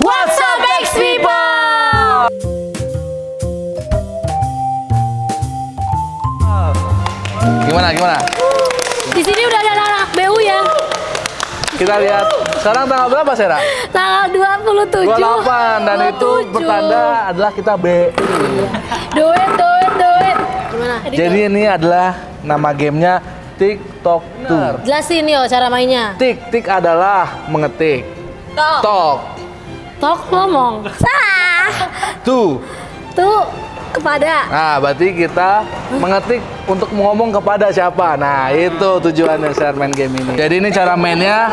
What's up, X people? Gimana gimana? Di sini udah ada anak BU ya. Kita lihat sekarang tanggal berapa Sera? Tanggal 27. 28 dan itu 27. bertanda adalah kita B. Do it, do it, do it. Gimana? Jadi ini adalah nama gamenya TikTok Tuh. Jelasin yo cara mainnya. Tik tik adalah mengetik. Tok. Tok Tok ngomong. Sah. tuh. Tuh kepada. Nah, berarti kita mengetik untuk ngomong kepada siapa. Nah, itu tujuannya share main game ini. Jadi ini cara mainnya.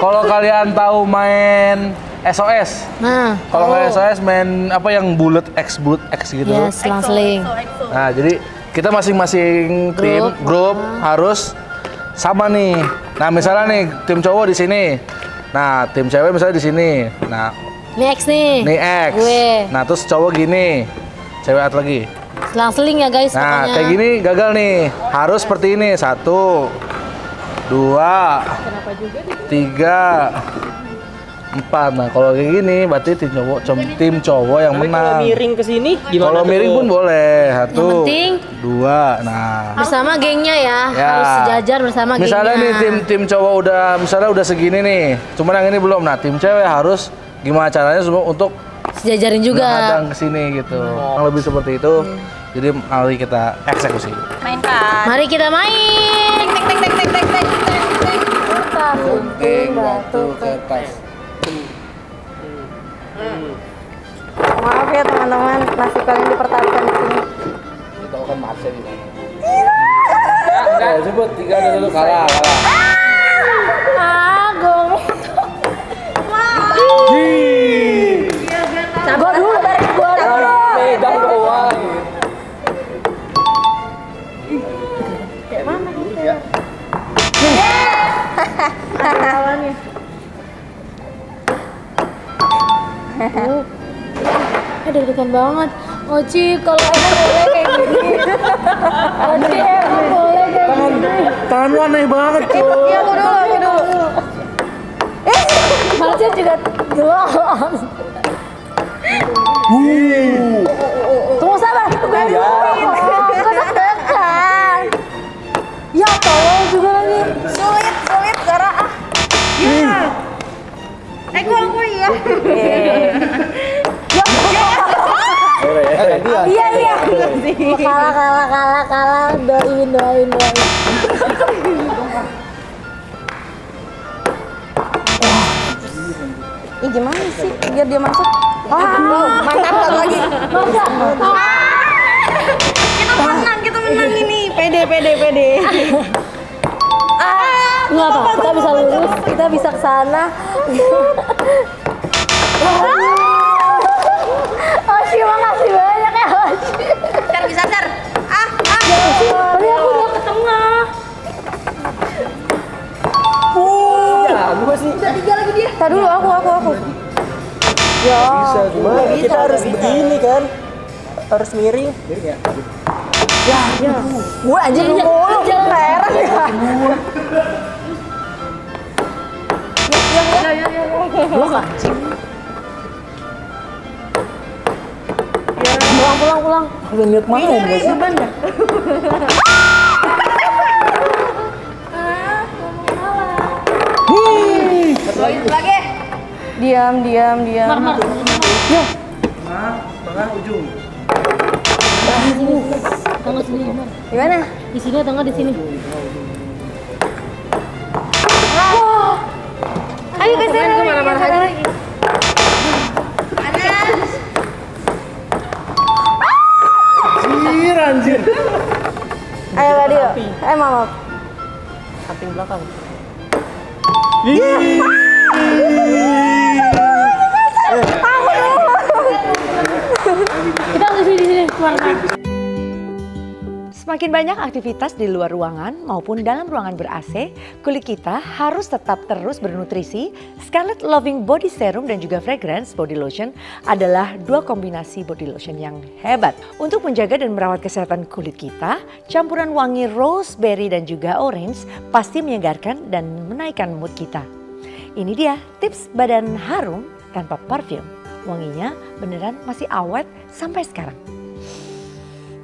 Kalau kalian tahu main SOS, Nah. kalau oh. SOS main apa yang bullet X bullet X gitu. Yes, selang-seling. Nah, jadi kita masing-masing tim, Grup. grup harus sama nih. Nah, misalnya nih tim cowok di sini. Nah, tim cewek misalnya di sini. Nah, Ini X nih. ini X. Gue. Nah, terus cowok gini. Cewek atau lagi. Selang-seling ya guys Nah, pokoknya. kayak gini gagal nih. Harus seperti ini. Satu, dua, tiga, empat. Nah, kalau kayak gini berarti tim cowok, tim cowok yang Tapi kalau menang. miring ke sini gimana Kalau tuh? miring pun boleh. Satu, Yang penting dua. Nah, Bersama gengnya ya. Ya. Harus sejajar bersama misalnya gengnya. nih tim tim cowok udah misalnya udah segini nih. Cuman yang ini belum. Nah, tim cewek harus gimana caranya semua untuk Sejajarin juga. menghadang ke sini gitu. Kurang lebih seperti itu. Jadi mari kita eksekusi. Mainkan. Mari kita main. Tek tek tek tek tek tek tek tek. Gunting batu kertas. Maaf ya teman-teman, nasib kalian dipertaruhkan di sini. Tahu kan Marsha di mana? Ya, sebut tiga dulu kalah, kalah. Gua dulu, gua dulu. Pegang doang. Eh, deg-degan banget. Oci, kalau emang boleh kayak gini. Oci, boleh kayak gini. Tangan aneh banget tuh. Iya, Marsha juga jelas. Tunggu sabar. Gua dulu. Gua deg-degan. Ya, tolong juga lagi. Sulit, sulit, Zara. Ah. Ya. Eh, gua gua ya. Iya, iya. Kalah, kalah, kalah, kalah. Doain, doain, doain. Ih, gimana sih biar dia masuk? Wah, mantap satu lagi. Kita menang, kita menang ini. Pede, pede, pede. Enggak apa, kita bisa lurus, kita bisa ke sana. Bisa gimana? Kita harus begini kan? Harus miring. Gue anjir lu mulu. Heran ya. Pulang, pulang, pulang. Udah lihat mana enggak sih? Lagi. Diam, diam, diam. Mar, mar. Tengah, tengah ujung. Tengah sini. Gimana? Di sini, tengah di sini. Ayo ke sana lagi. Lagi. Anjir, anjir. Ayo Badio. Eh, mama. Samping belakang. Kita Semakin banyak aktivitas di luar ruangan maupun dalam ruangan ber-AC, kulit kita harus tetap terus bernutrisi. Scarlett Loving Body Serum dan juga Fragrance Body Lotion adalah dua kombinasi body lotion yang hebat. Untuk menjaga dan merawat kesehatan kulit kita, campuran wangi roseberry dan juga orange pasti menyegarkan dan menaikkan mood kita. Ini dia tips badan harum tanpa parfum. Wanginya beneran masih awet sampai sekarang.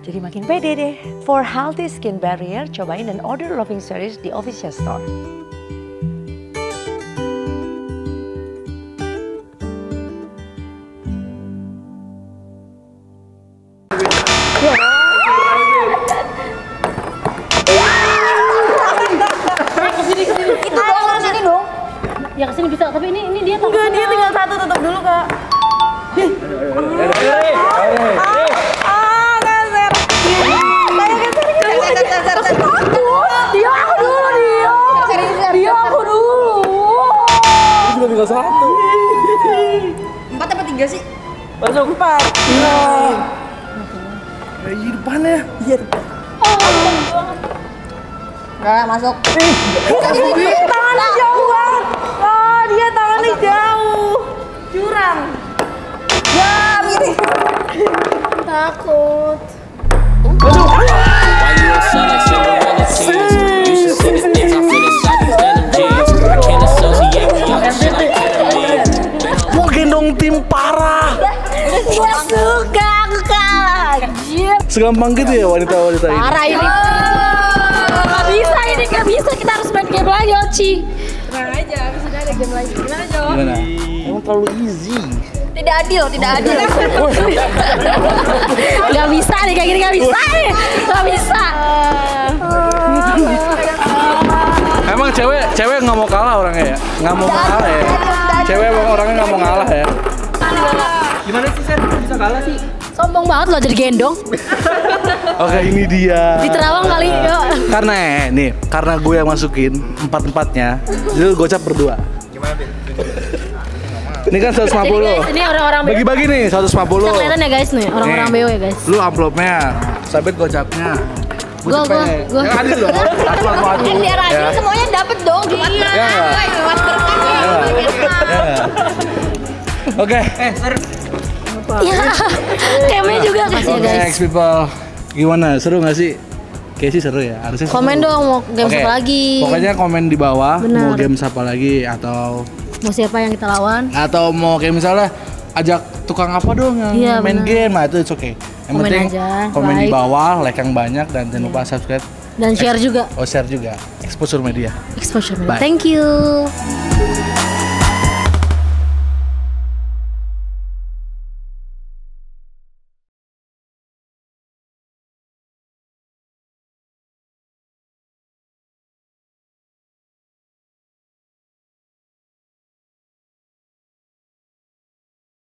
Jadi makin pede deh. For healthy skin barrier, cobain dan order Loving Series di official store. Dong. Ya ke sini bisa, tapi ini ini dia takut. Enggak, dia Masuk empat. Ya, di depannya. Enggak, masuk. Tangannya jauh banget. Oh, dia tangannya jauh. Curang. Ya, miring. Takut. Ketamine. Mau gendong tim parah. Gua suka aku kalah. Anjir. Segampang gitu ya wanita-wanita ini. Parah ini. Gak bisa ini, gak bisa. Kita harus main game lagi, Oci. Tenang aja, habis ini ada game lagi. Gimana, Jo? Gimana? Emang terlalu easy. Tidak adil, tidak adil. Gak bisa nih, kayak gini gak bisa nih. Gak bisa. Emang cewek cewek nggak mau kalah orangnya ya? Nggak mau kalah ya? Cewek emang orangnya nggak mau ngalah ya? Gimana sih, Sen? Bisa kalah sih? Sombong banget loh jadi gendong. Oke ini dia. Di Terawang kali. Yuk. Karena eh, nih, karena gue yang masukin empat empatnya, jadi lu gocap berdua. Ini kan 150. Jadi guys, ini orang-orang BO. Bagi-bagi nih 150. Bisa kelihatan ya guys nih, orang-orang. BO ya guys. Lu amplopnya, sabit gocapnya. Gua, gua, gua. Yang adil dong. Satu satu satu. Kan biar adil Ya. semuanya dapet dong. Gimana? Ya nggak? Lewat berkah. Ya nggak? Ya, temanya juga kasih Oke, guys. next people. Gimana? Seru nggak sih? Kayaknya sih seru ya. Harusnya seru. Komen dong mau game Oke. apa lagi. Pokoknya komen di bawah Benar. mau game apa lagi atau Mau siapa yang kita lawan? atau mau kayak misalnya ajak tukang apa dong yang Iya, main benar. game nah itu it's okay. Yang Komen penting aja, komen di like. bawah, like yang banyak dan jangan lupa subscribe, Dan share juga. oh share juga, exposure media. Exposure. Bye. Thank you.